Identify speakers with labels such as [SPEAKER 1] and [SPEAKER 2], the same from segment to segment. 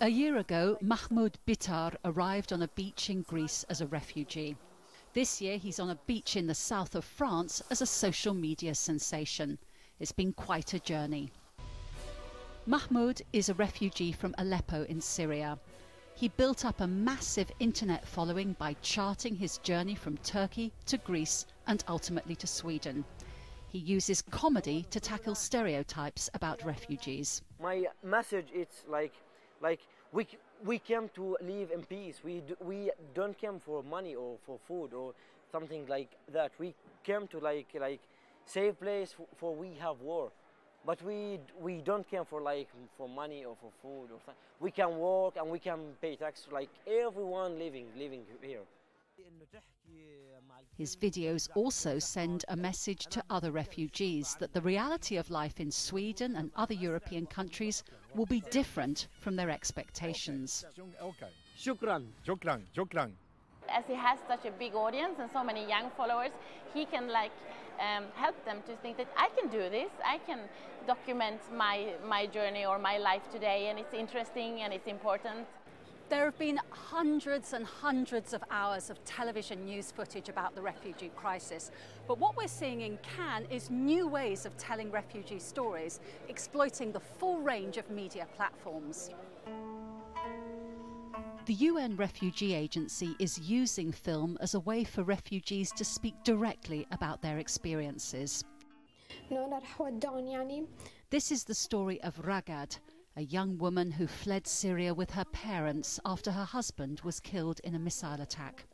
[SPEAKER 1] A year ago, Mahmoud Bitar arrived on a beach in Greece as a refugee. This year, he's on a beach in the south of France as a social media sensation. It's been quite a journey. Mahmoud is a refugee from Aleppo in Syria. He built up a massive internet following by charting his journey from Turkey to Greece and ultimately to Sweden. He uses comedy to tackle stereotypes about refugees.
[SPEAKER 2] My message is like, like we, we came to live in peace. We, do, we don't come for money or for food or something like that. We came to like, like save place for, for we have war. But we, we don't come for like for money or for food or something. We can work and we can pay tax like everyone living, living here.
[SPEAKER 1] His videos also send a message to other refugees that the reality of life in Sweden and other European countries will be different from their expectations.
[SPEAKER 2] Shukran.
[SPEAKER 3] Shukran. Shukran.
[SPEAKER 4] As he has such a big audience and so many young followers, he can like um, help them to think that I can do this. I can document my my journey or my life today, and it's interesting and it's important.
[SPEAKER 1] There have been hundreds and hundreds of hours of television news footage about the refugee crisis. But what we're seeing in Cannes is new ways of telling refugee stories, exploiting the full range of media platforms. The UN Refugee Agency is using film as a way for refugees to speak directly about their experiences. This is the story of Ragad, a young woman who fled Syria with her parents after her husband was killed in a missile attack.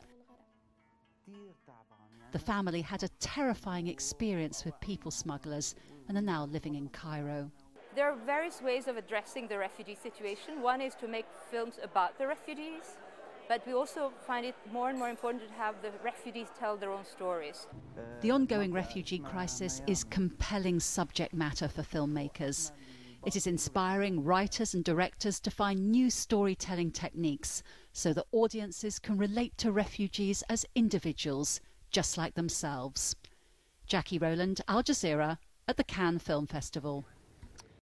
[SPEAKER 1] The family had a terrifying experience with people smugglers and are now living in Cairo.
[SPEAKER 5] There are various ways of addressing the refugee situation. One is to make films about the refugees, but we also find it more and more important to have the refugees tell their own stories.
[SPEAKER 1] The ongoing refugee crisis is compelling subject matter for filmmakers. It is inspiring writers and directors to find new storytelling techniques so that audiences can relate to refugees as individuals, just like themselves. Jacky Rowland, Al Jazeera, at the Cannes Film Festival.